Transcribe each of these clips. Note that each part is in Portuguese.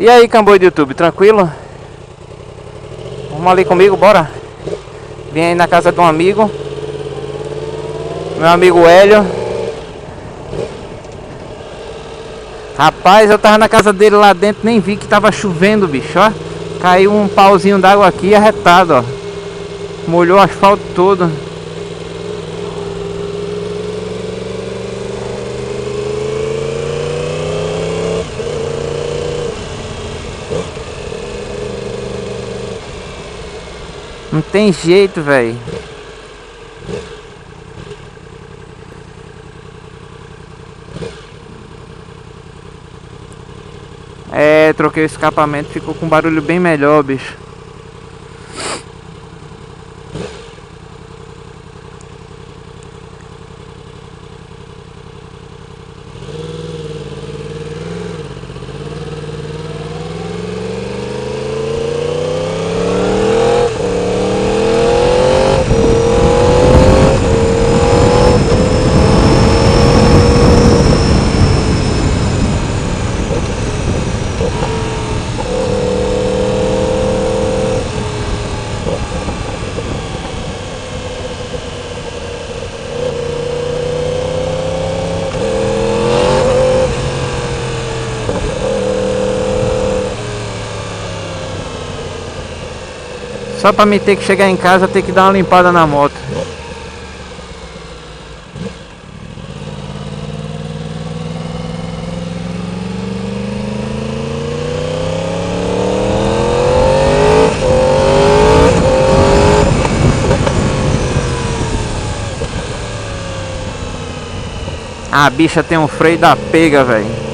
E aí, camboi do YouTube, tranquilo? Vamos ali comigo, bora? Vim aí na casa de um amigo. Meu amigo Hélio. Rapaz, eu tava na casa dele lá dentro, nem vi que tava chovendo, bicho, ó. Caiu um pauzinho d'água aqui arretado, ó. Molhou o asfalto todo. Não tem jeito, velho. É, troquei o escapamento, ficou com um barulho bem melhor, bicho. Só pra me ter que chegar em casa ter que dar uma limpada na moto. A bicha tem um freio da pega, velho.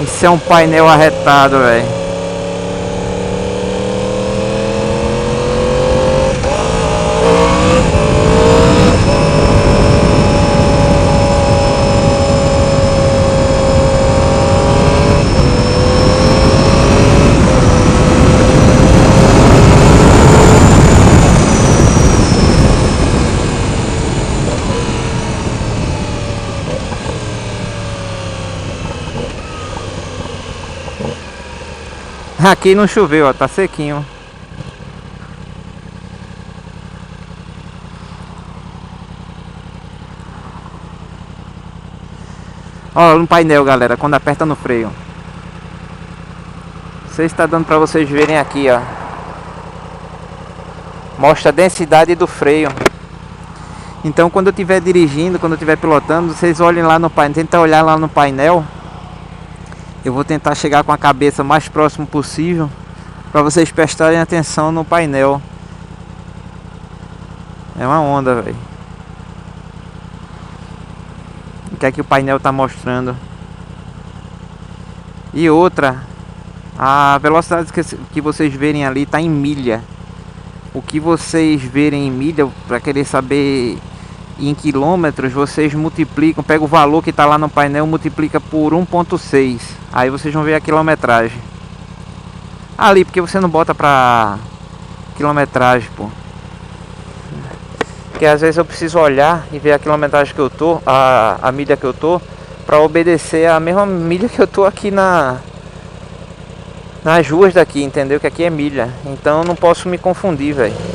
Isso é um painel arretado, velho. Aqui não choveu, ó, tá sequinho. Ó, no painel, galera, quando aperta no freio. Você está dando para vocês verem aqui, ó. Mostra a densidade do freio. Então, quando eu estiver dirigindo, quando eu estiver pilotando, vocês olhem lá no painel, tenta olhar lá no painel eu vou tentar chegar com a cabeça mais próximo possível para vocês prestarem atenção no painel. É uma onda, velho. O que é que o painel está mostrando? E outra, a velocidade que, vocês verem ali está em milha. O que vocês verem em milha, para querer saber em quilômetros, vocês multiplicam, pega o valor que está lá no painel, multiplica por 1.6. Aí vocês vão ver a quilometragem. Ali, porque você não bota pra quilometragem, pô. Porque às vezes eu preciso olhar e ver a quilometragem que eu tô, a, a milha que eu tô, para obedecer a mesma milha que eu tô aqui na nas ruas daqui, entendeu? Que aqui é milha. Então eu não posso me confundir, velho.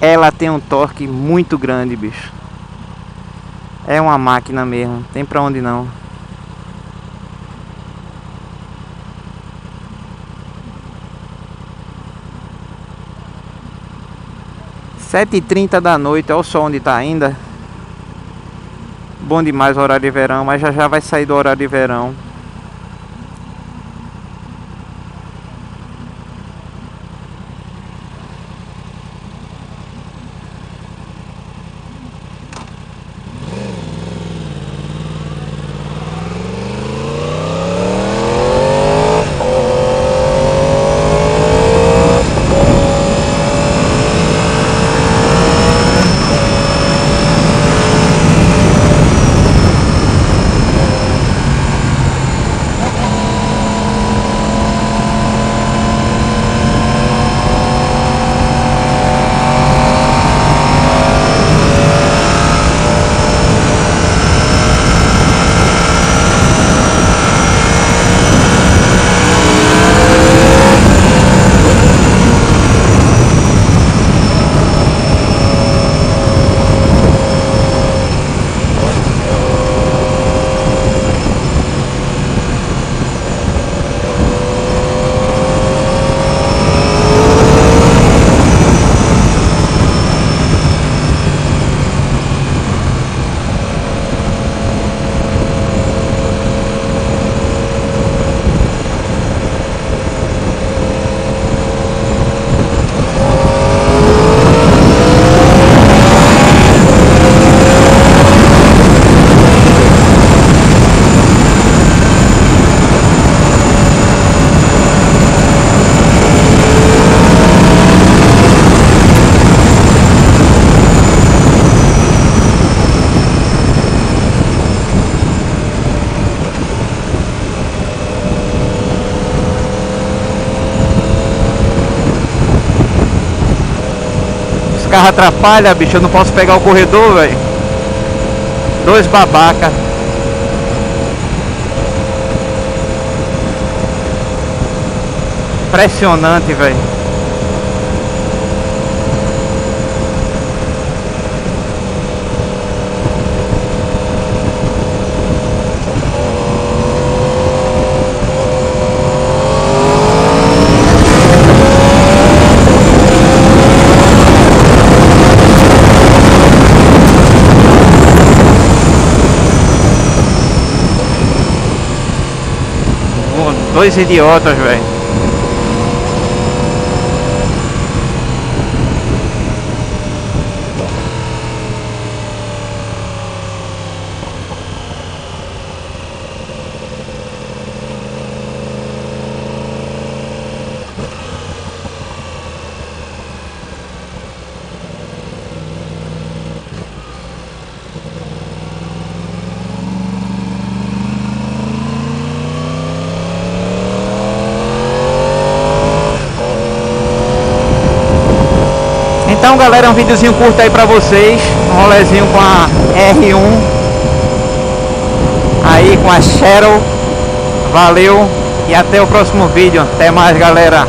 Ela tem um torque muito grande, bicho. É uma máquina mesmo, tem pra onde não. Sete e trinta da noite, olha o sol onde tá ainda. Bom demais o horário de verão, mas já já vai sair do horário de verão. Carro atrapalha, bicho. Eu não posso pegar o corredor, velho. Dois babaca. Impressionante, velho. Dois idiotas, velho. Então galera, um videozinho curto aí pra vocês. Um rolezinho com a R1 Aí com a Cheryl. Valeu. E até o próximo vídeo. Até mais galera